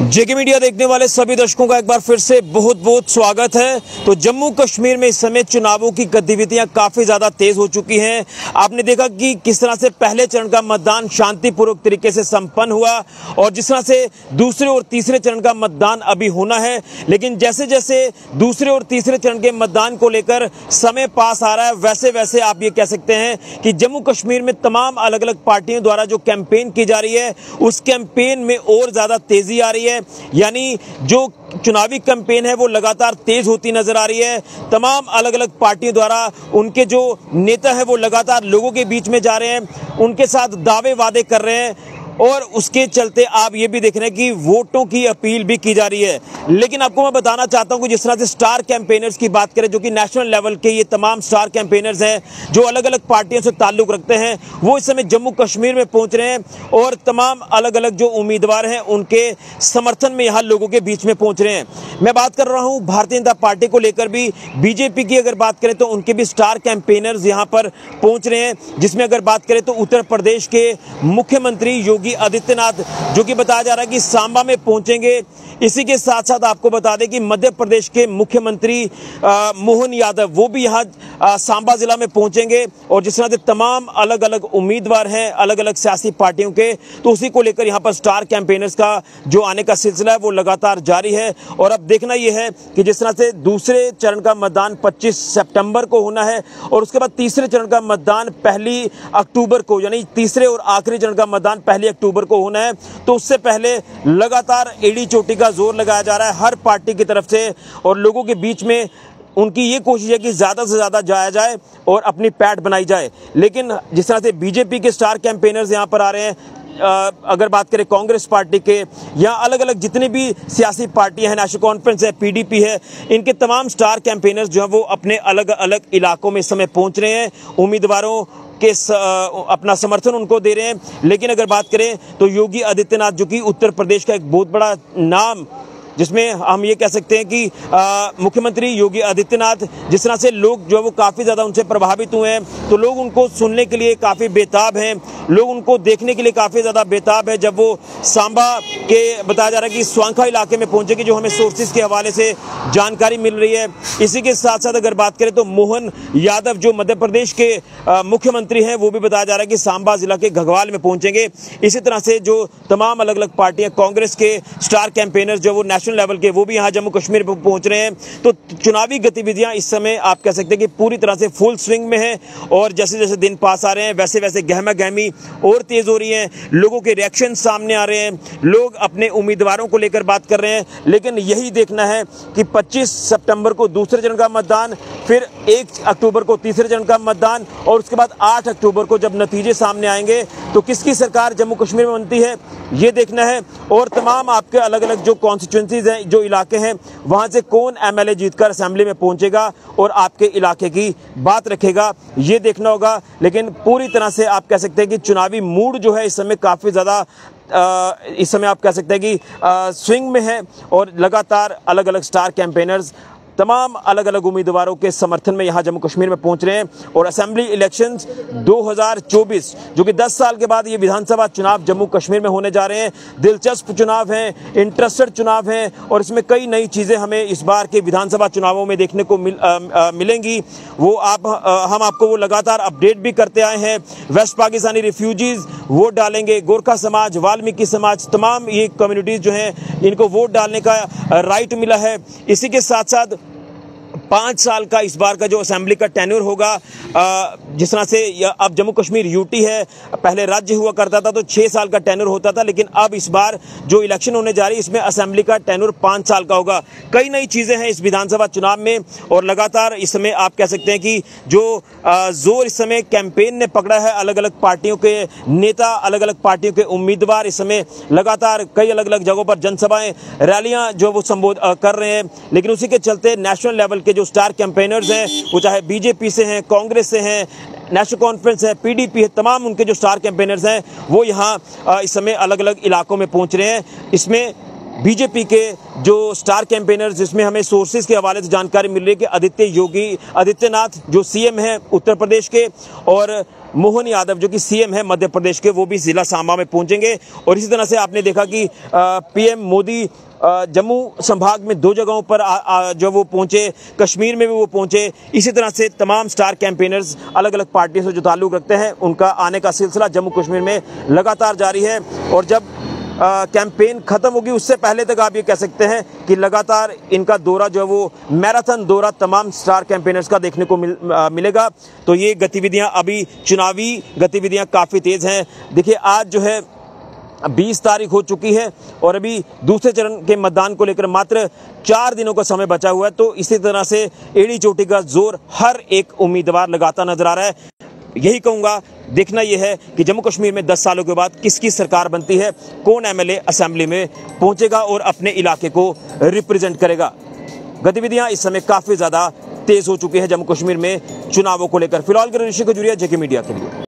जेके media देखने वाले सभी दर्शकों का एक बार फिर से बहुत बहुत स्वागत है। तो जम्मू कश्मीर में इस समय चुनावों की गतिविधियाँ काफ़ी ज़्यादा तेज हो चुकी हैं। आपने देखा कि किस तरह से पहले चरण का मतदान शांतिपूर्वक तरीके से संपन्न हुआ और जिस तरह से दूसरे और तीसरे चरण का मतदान अभी होना है। लेकिन जैसे जैसे दूसरे और तीसरे चरण के मतदान को लेकर समय पास आ रहा है वैसे वैसे आप ये कह सकते हैं कि जम्मू कश्मीर में तमाम अलग अलग पार्टियों द्वारा जो कैंपेन की जा रही है, उस कैंपेन में और ज़्यादा तेज़ी आ रही है। यानी जो चुनावी कैंपेन है, वो लगातार तेज होती नज़र आ रही है। तमाम अलग अलग पार्टियों द्वारा उनके जो नेता है, वो लगातार लोगों के बीच में जा रहे हैं। उनके साथ दावे वादे कर रहे हैं। और उसके चलते आप ये भी देख रहे हैं कि वोटों की अपील भी की जा रही है। लेकिन आपको मैं बताना चाहता हूँ कि जिस तरह से स्टार कैंपेनर्स की बात करें, जो कि नेशनल लेवल के ये तमाम स्टार कैंपेनर्स हैं, जो अलग अलग पार्टियों से ताल्लुक रखते हैं, वो इस समय जम्मू कश्मीर में पहुँच रहे हैं और तमाम अलग अलग जो उम्मीदवार हैं, उनके समर्थन में यहाँ लोगों के बीच में पहुँच रहे हैं। मैं बात कर रहा हूँ भारतीय जनता पार्टी को लेकर भी। बीजेपी की अगर बात करें तो उनके भी स्टार कैंपेनर्स यहाँ पर पहुँच रहे हैं, जिसमें अगर बात करें तो उत्तर प्रदेश के मुख्यमंत्री योगी योगी आदित्यनाथ, जो कि बताया जा रहा है कि सांबा में पहुँचेंगे। इसी के साथ साथ आपको बता दें कि मध्य प्रदेश के मुख्यमंत्री मोहन यादव, वो भी यहाँ सांबा जिला में पहुँचेंगे। और जिस तरह तमाम अलग अलग उम्मीदवार हैं अलग अलग सियासी पार्टियों के तो उसी को लेकर यहाँ पर स्टार कैंपेनर्स का जो आने का सिलसिला है, वो लगातार जारी है। और अब देखना यह है कि जिस तरह से दूसरे चरण का मतदान पच्चीस सेप्टेम्बर को होना है, और उसके बाद तीसरे चरण का मतदान पहली अक्टूबर को, यानी तीसरे और आखिरी चरण का मतदान पहली अक्टूबर को होना है। तो उससे पहले लगातार एडी चोटी का ज़ोर लगाया जा रहा है हर पार्टी की तरफ़ से और लोगों के बीच में उनकी ये कोशिश है कि ज़्यादा से ज़्यादा जाया जाए और अपनी पैट बनाई जाए। लेकिन जिस तरह से बीजेपी के स्टार कैंपेनर्स यहाँ पर आ रहे हैं अगर बात करें कांग्रेस पार्टी के या अलग अलग जितनी भी सियासी पार्टियाँ हैं नेशनल कॉन्फ्रेंस है पीडीपी है इनके तमाम स्टार कैंपेनर्स जो हैं वो अपने अलग अलग इलाकों में इस समय पहुँच रहे हैं। उम्मीदवारों के स, अपना समर्थन उनको दे रहे हैं। लेकिन अगर बात करें तो योगी आदित्यनाथ जो कि उत्तर प्रदेश का एक बहुत बड़ा नाम जिसमें हम ये कह सकते हैं कि मुख्यमंत्री योगी आदित्यनाथ जिस तरह से लोग जो है वो काफ़ी ज़्यादा उनसे प्रभावित हुए हैं तो लोग उनको सुनने के लिए काफ़ी बेताब हैं। लोग उनको देखने के लिए काफ़ी ज़्यादा बेताब है। जब वो सांबा के, बताया जा रहा है कि स्वांखा इलाके में पहुंचेगी, जो हमें सोर्सेज के हवाले से जानकारी मिल रही है। इसी के साथ साथ अगर बात करें तो मोहन यादव, जो मध्य प्रदेश के मुख्यमंत्री हैं, वो भी बताया जा रहा है कि सांबा जिला के घगवाल में पहुँचेंगे। इसी तरह से जो तमाम अलग अलग पार्टियाँ, कांग्रेस के स्टार कैंपेनर्स जो वो नेशनल लेवल के, वो भी यहाँ जम्मू कश्मीर पहुँच रहे हैं। तो चुनावी गतिविधियाँ इस समय आप कह सकते हैं कि पूरी तरह से फुल स्विंग में है और जैसे जैसे दिन पास आ रहे हैं वैसे वैसे गहमा गहमी और तेज हो रही है। लोगों के रिएक्शन सामने आ रहे हैं। लोग अपने उम्मीदवारों को लेकर बात कर रहे हैं। लेकिन यही देखना है कि 25 सितंबर को दूसरे चरण का मतदान, फिर एक अक्टूबर को तीसरे चरण का मतदान और उसके बाद आठ अक्टूबर को जब नतीजे सामने आएँगे तो किसकी सरकार जम्मू कश्मीर में बनती है, ये देखना है। और तमाम आपके अलग अलग जो कॉन्स्टिट्यूंसीज हैं, जो इलाके हैं, वहाँ से कौन एमएलए जीतकर असेंबली में पहुंचेगा और आपके इलाके की बात रखेगा, ये देखना होगा। लेकिन पूरी तरह से आप कह सकते हैं कि चुनावी मूड जो है इस समय काफ़ी ज़्यादा इस समय आप कह सकते हैं कि स्विंग में है और लगातार अलग अलग स्टार कैंपेनर्स तमाम अलग अलग उम्मीदवारों के समर्थन में यहाँ जम्मू कश्मीर में पहुँच रहे हैं और असेंबली इलेक्शंस 2024 जो कि 10 साल के बाद ये विधानसभा चुनाव जम्मू कश्मीर में होने जा रहे हैं। दिलचस्प चुनाव हैं इंटरेस्टेड चुनाव हैं और इसमें कई नई चीज़ें हमें इस बार के विधानसभा चुनावों में देखने को मिल, आ, आ, मिलेंगी। वो आप आ, हम आपको वो लगातार अपडेट भी करते आए हैं। वेस्ट पाकिस्तानी रिफ्यूजीज़ वोट डालेंगे। गोरखा समाज वाल्मीकि समाज तमाम ये कम्युनिटीज़ जो हैं इनको वोट डालने का राइट मिला है। इसी के साथ साथ पाँच साल का इस बार का जो असेंबली का टेन्यूर होगा जिस तरह से अब जम्मू कश्मीर, यूटी है, पहले राज्य हुआ करता था तो छः साल का टेन्योर होता था, लेकिन अब इस बार जो इलेक्शन होने जा रही है, इसमें असेंबली का टेनर पाँच साल का होगा। कई नई चीज़ें हैं इस विधानसभा चुनाव में, और लगातार इस समय आप कह सकते हैं कि जो ज़ोर इस समय कैंपेन ने पकड़ा है अलग अलग पार्टियों के नेता अलग अलग पार्टियों के उम्मीदवार इस समय लगातार कई अलग अलग जगहों पर जनसभाएँ, रैलियाँ जो वो संबोध कर रहे हैं। लेकिन उसी के चलते नेशनल लेवल के जो स्टार कैंपेनर्स हैं, वो चाहे बीजेपी से हैं, कांग्रेस से हैं नेशनल कॉन्फ्रेंस है पीडीपी है, तमाम उनके जो स्टार कैंपेनर्स हैं, वो यहाँ इस समय अलग अलग इलाकों में पहुँच रहे हैं। इसमें बीजेपी के जो स्टार कैंपेनर जिसमें हमें सोर्सेज के हवाले से जानकारी मिल रही है कि आदित्य योगी आदित्यनाथ जो सीएम है उत्तर प्रदेश के और मोहन यादव जो कि सीएम है मध्य प्रदेश के वो भी जिला सांबा में पहुँचेंगे। और इसी तरह से आपने देखा कि पीएम मोदी जम्मू संभाग में दो जगहों पर आ, आ, जो वो पहुँचे कश्मीर में भी वो पहुँचे। इसी तरह से तमाम स्टार कैंपेनर्स अलग अलग पार्टियों से जो ताल्लुक रखते हैं उनका आने का सिलसिला जम्मू कश्मीर में लगातार जारी है। और जब कैंपेन खत्म होगी। उससे पहले तक आप ये कह सकते हैं कि लगातार इनका दौरा जो है वो मैराथन दौरा तमाम स्टार कैंपेनर्स का देखने को मिल, आ, मिलेगा। तो ये गतिविधियाँ अभी चुनावी गतिविधियाँ काफ़ी तेज़ हैं। देखिए आज जो है बीस तारीख हो चुकी है और अभी दूसरे चरण के मतदान को लेकर मात्र चार दिनों का समय बचा हुआ है। तो इसी तरह से एड़ी चोटी का ज़ोर हर एक उम्मीदवार लगाता नज़र आ रहा है। यही कहूँगा, देखना यह है कि जम्मू कश्मीर में 10 सालों के बाद किसकी सरकार बनती है, कौन एमएलए असेंबली में पहुंचेगा और अपने इलाके को रिप्रेजेंट करेगा। गतिविधियाँ इस समय काफ़ी ज़्यादा तेज हो चुकी है जम्मू कश्मीर में चुनावों को लेकर। फ़िलहाल ऋषि को जुड़िया जेके मीडिया के लिए।